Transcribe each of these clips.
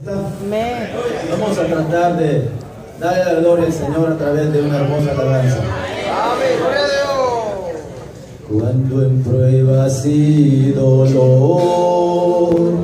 Vamos a tratar de darle la gloria al Señor a través de una hermosa alabanza. Cuando en prueba pruebas y dolor,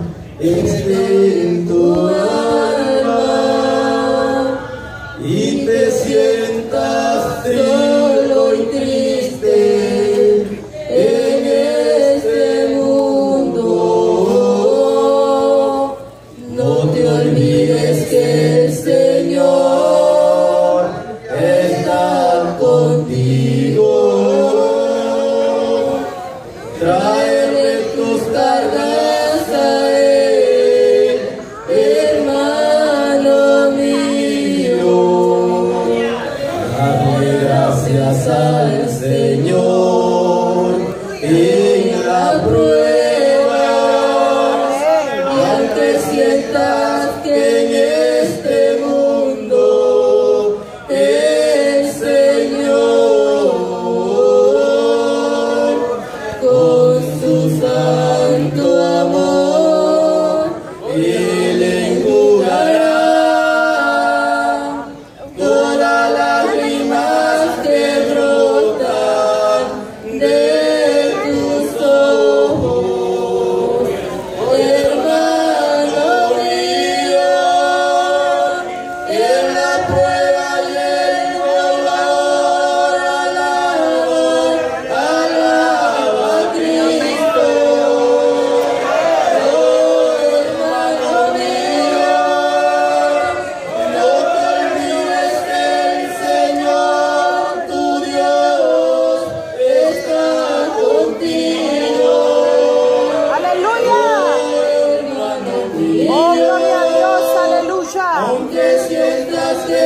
justice.